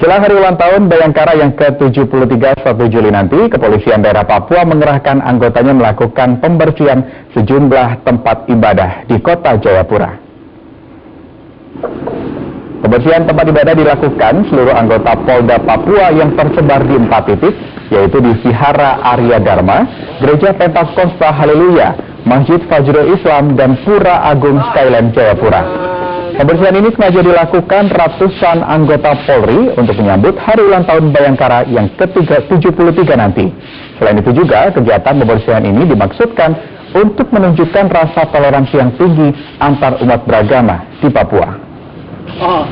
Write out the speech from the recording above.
Jelang hari ulang tahun Bayangkara yang ke-73 1 Juli nanti, Kepolisian Daerah Papua mengerahkan anggotanya melakukan pembersihan sejumlah tempat ibadah di kota Jayapura. Pembersihan tempat ibadah dilakukan seluruh anggota Polda Papua yang tersebar di empat titik, yaitu di Vihara Arya Dharma, Gereja Pentakosta Haleluya, Masjid Fajrul Islam, dan Pura Agung Skyland Jayapura. Pembersihan ini sengaja dilakukan ratusan anggota Polri untuk menyambut hari ulang tahun Bayangkara yang ke-73 nanti. Selain itu juga, kegiatan pembersihan ini dimaksudkan untuk menunjukkan rasa toleransi yang tinggi antar umat beragama di Papua. Oh,